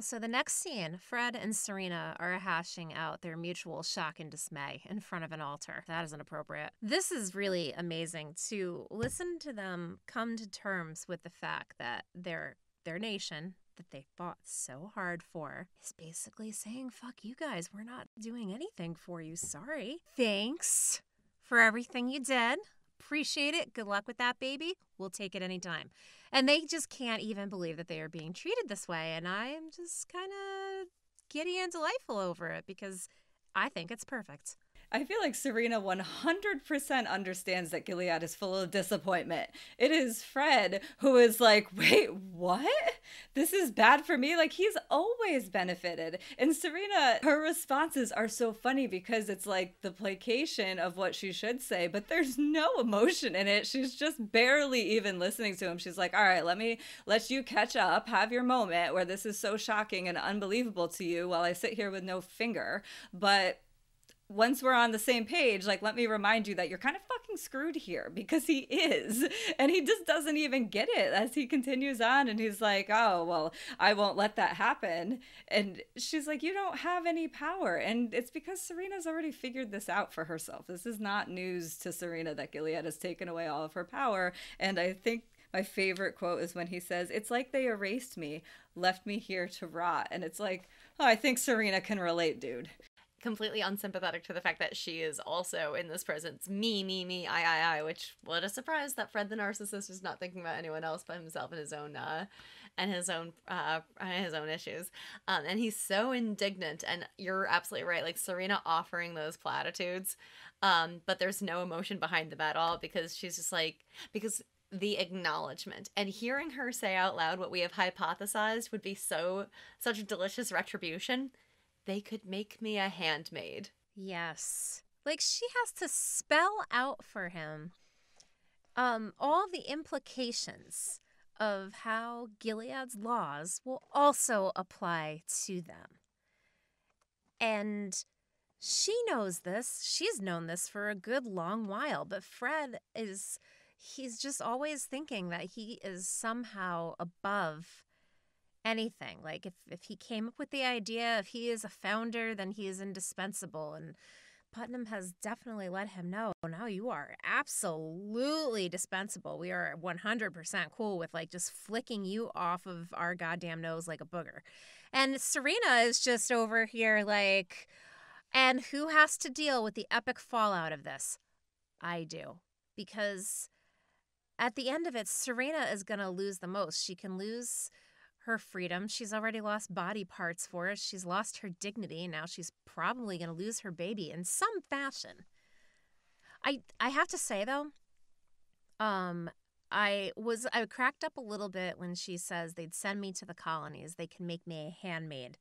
So the next scene, Fred and Serena are hashing out their mutual shock and dismay in front of an altar. That is inappropriate. This is really amazing to listen to them come to terms with the fact that their their nation that they fought so hard for is basically saying, fuck you guys, we're not doing anything for you. Sorry. Thanks for everything you did. Appreciate it. Good luck with that, baby. We'll take it anytime. And they just can't even believe that they are being treated this way. And I am just kind of giddy and delightful over it because I think it's perfect. I feel like Serena 100% understands that Gilead is full of disappointment. It is Fred who is like, wait, what? This is bad for me? Like, he's always benefited. And Serena, her responses are so funny because it's like the placation of what she should say, but there's no emotion in it. She's just barely even listening to him. She's like, all right, let me let you catch up, have your moment where this is so shocking and unbelievable to you while I sit here with no finger. But once we're on the same page, like, let me remind you that you're kind of fucking screwed here because he is. And he just doesn't even get it as he continues on. And he's like, oh, well, I won't let that happen. And she's like, you don't have any power. And it's because Serena's already figured this out for herself. This is not news to Serena that Gilead has taken away all of her power. And I think my favorite quote is when he says, It's like they erased me, left me here to rot. And it's like, oh, I think Serena can relate, dude completely unsympathetic to the fact that she is also in this presence. Me me me i i i which what a surprise that fred the narcissist is not thinking about anyone else but himself and his own uh and his own uh his own issues. Um and he's so indignant and you're absolutely right like serena offering those platitudes um but there's no emotion behind them at all because she's just like because the acknowledgement and hearing her say out loud what we have hypothesized would be so such a delicious retribution they could make me a handmaid. Yes. Like she has to spell out for him um, all the implications of how Gilead's laws will also apply to them. And she knows this. She's known this for a good long while, but Fred is he's just always thinking that he is somehow above anything. Like if if he came up with the idea, if he is a founder, then he is indispensable. And Putnam has definitely let him know now you are absolutely dispensable. We are 100% cool with like just flicking you off of our goddamn nose like a booger. And Serena is just over here like, and who has to deal with the epic fallout of this? I do. Because at the end of it, Serena is going to lose the most. She can lose her freedom. She's already lost body parts for it. She's lost her dignity. Now she's probably going to lose her baby in some fashion. I I have to say though, um, I was I cracked up a little bit when she says they'd send me to the colonies. They can make me a handmaid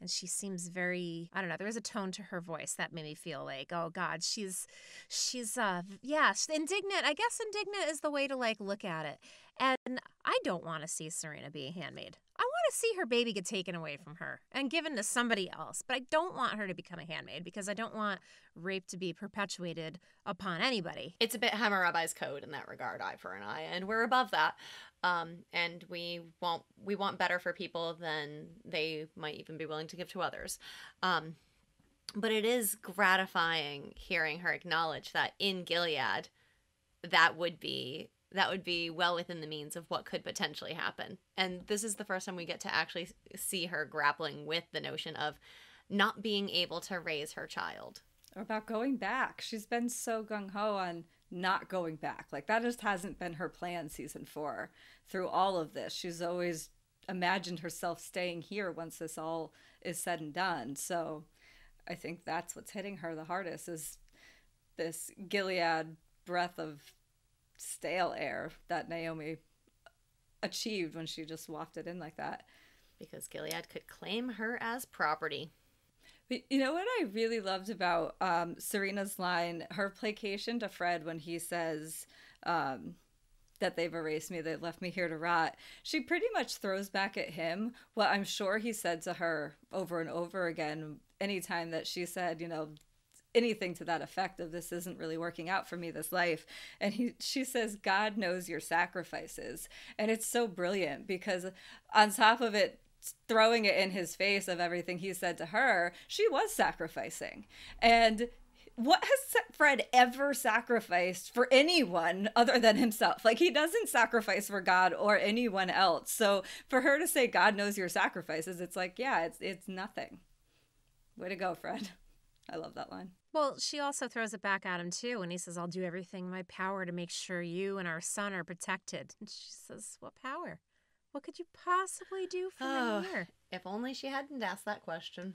and she seems very i don't know there is a tone to her voice that made me feel like oh god she's she's uh yeah indignant i guess indignant is the way to like look at it and i don't want to see serena be a handmaid. I want to see her baby get taken away from her and given to somebody else but i don't want her to become a handmaid because i don't want rape to be perpetuated upon anybody. It's a bit hammurabi's code in that regard eye for an eye and we're above that. Um, and we want we want better for people than they might even be willing to give to others. Um, but it is gratifying hearing her acknowledge that in Gilead, that would be that would be well within the means of what could potentially happen. And this is the first time we get to actually see her grappling with the notion of not being able to raise her child. Or about going back. She's been so gung ho on not going back. Like that just hasn't been her plan season 4 through all of this. She's always imagined herself staying here once this all is said and done. So I think that's what's hitting her the hardest is this Gilead breath of stale air that Naomi achieved when she just wafted in like that. Because Gilead could claim her as property. But you know what I really loved about um, Serena's line, her placation to Fred when he says um, that they've erased me, they left me here to rot. She pretty much throws back at him what I'm sure he said to her over and over again anytime that she said, you know, anything to that effect of this isn't really working out for me this life and he she says god knows your sacrifices and it's so brilliant because on top of it throwing it in his face of everything he said to her, she was sacrificing. And what has Fred ever sacrificed for anyone other than himself? Like he doesn't sacrifice for God or anyone else. So for her to say God knows your sacrifices, it's like, yeah, it's it's nothing. Way to go, Fred. I love that line. Well, she also throws it back at him too when he says, I'll do everything in my power to make sure you and our son are protected. And she says, What power? What could you possibly do for Oh, me here? If only she hadn't asked that question.